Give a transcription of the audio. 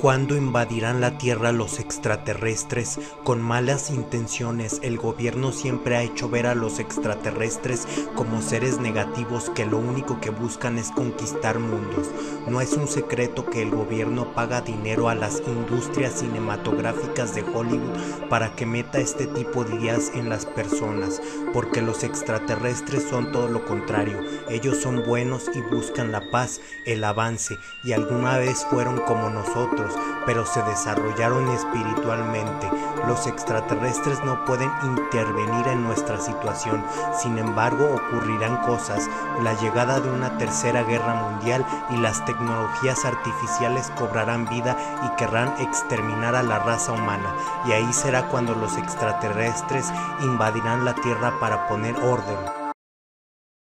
¿Cuándo invadirán la Tierra los extraterrestres? Con malas intenciones, el gobierno siempre ha hecho ver a los extraterrestres como seres negativos que lo único que buscan es conquistar mundos. No es un secreto que el gobierno paga dinero a las industrias cinematográficas de Hollywood para que meta este tipo de ideas en las personas, porque los extraterrestres son todo lo contrario. Ellos son buenos y buscan la paz, el avance, y alguna vez fueron como nosotros pero se desarrollaron espiritualmente. Los extraterrestres no pueden intervenir en nuestra situación, sin embargo ocurrirán cosas, la llegada de una tercera guerra mundial y las tecnologías artificiales cobrarán vida y querrán exterminar a la raza humana, y ahí será cuando los extraterrestres invadirán la Tierra para poner orden.